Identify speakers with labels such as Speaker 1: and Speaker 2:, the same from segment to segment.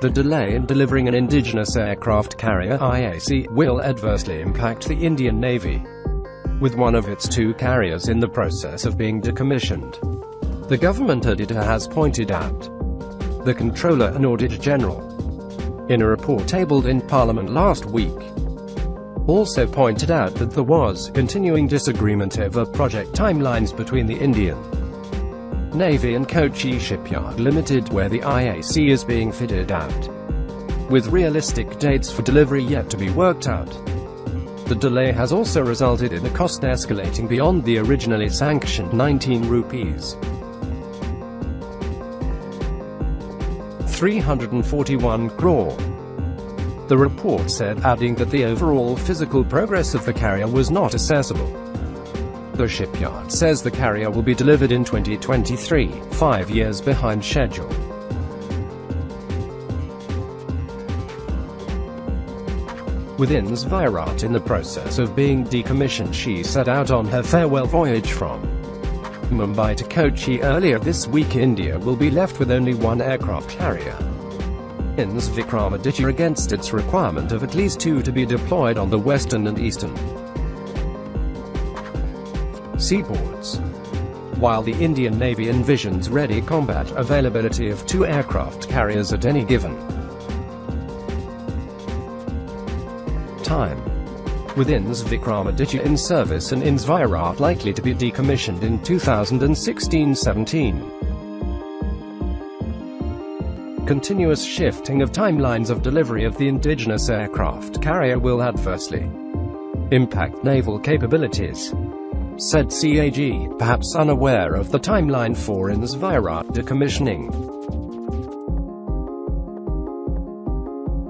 Speaker 1: The delay in delivering an indigenous aircraft carrier IAC will adversely impact the Indian Navy, with one of its two carriers in the process of being decommissioned. The government editor has pointed out. The Comptroller and Auditor General, in a report tabled in Parliament last week, also pointed out that there was continuing disagreement over project timelines between the Indian Navy and Kochi Shipyard Limited where the IAC is being fitted out, with realistic dates for delivery yet to be worked out. The delay has also resulted in the cost escalating beyond the originally sanctioned 19 rupees 341 crore. The report said, adding that the overall physical progress of the carrier was not accessible. The shipyard says the carrier will be delivered in 2023, five years behind schedule. With INS Viraat in the process of being decommissioned she set out on her farewell voyage from Mumbai to Kochi earlier this week India will be left with only one aircraft carrier. INS Vikramaditya against its requirement of at least two to be deployed on the western and eastern seaboards. While the Indian Navy envisions ready combat availability of two aircraft carriers at any given time with INS Vikramaditya in service and INS Viraat likely to be decommissioned in 2016-17. Continuous shifting of timelines of delivery of the indigenous aircraft carrier will adversely impact naval capabilities, said CAG, perhaps unaware of the timeline for INS Viraat decommissioning.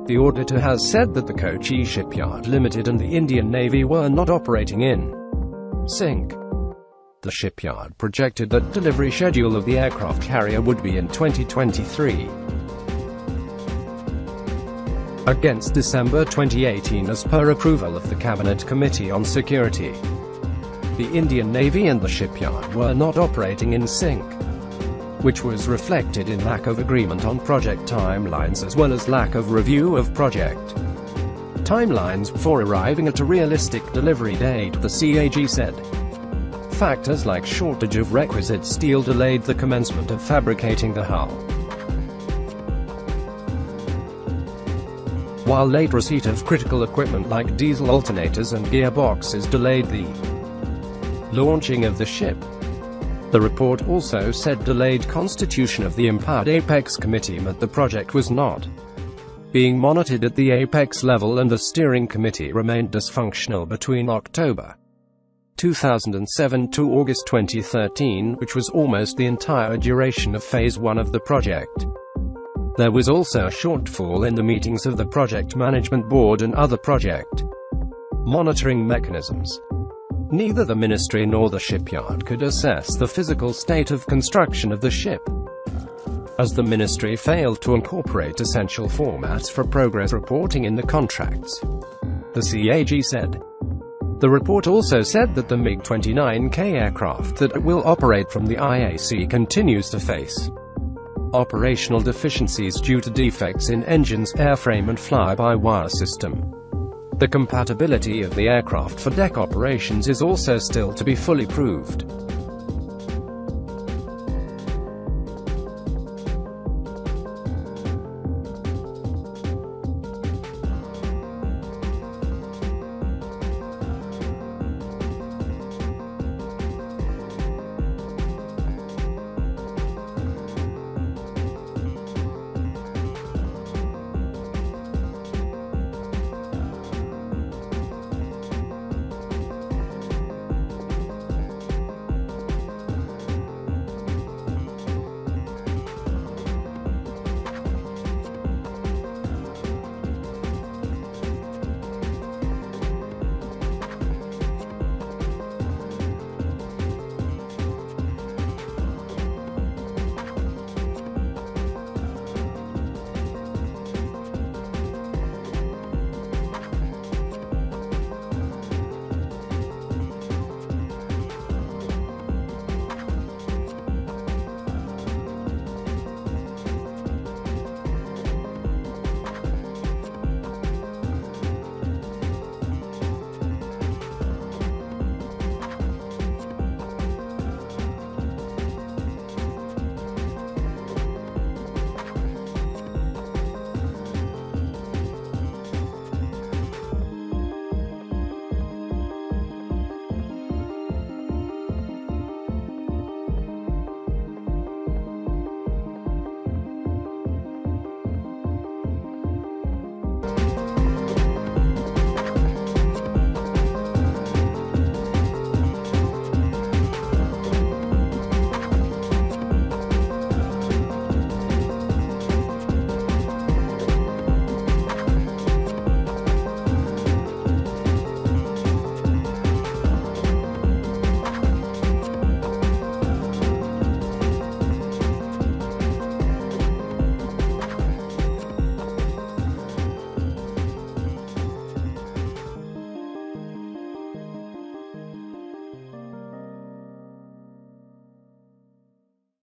Speaker 1: The auditor has said that the Kochi Shipyard Limited and the Indian Navy were not operating in sync. The shipyard projected that delivery schedule of the aircraft carrier would be in 2023 against December 2018 as per approval of the Cabinet Committee on Security. The Indian Navy and the shipyard were not operating in sync which was reflected in lack of agreement on project timelines as well as lack of review of project timelines for arriving at a realistic delivery date, the CAG said. Factors like shortage of requisite steel delayed the commencement of fabricating the hull. While late receipt of critical equipment like diesel alternators and gearboxes delayed the launching of the ship. The report also said delayed constitution of the empowered Apex Committee meant the project was not being monitored at the Apex level and the steering committee remained dysfunctional between October 2007 to August 2013, which was almost the entire duration of Phase 1 of the project. There was also a shortfall in the meetings of the Project Management Board and other project monitoring mechanisms. Neither the ministry nor the shipyard could assess the physical state of construction of the ship, as the ministry failed to incorporate essential formats for progress reporting in the contracts. The CAG said. The report also said that the MiG-29K aircraft that will operate from the IAC continues to face operational deficiencies due to defects in engines, airframe and fly-by-wire system. The compatibility of the aircraft for deck operations is also still to be fully proved.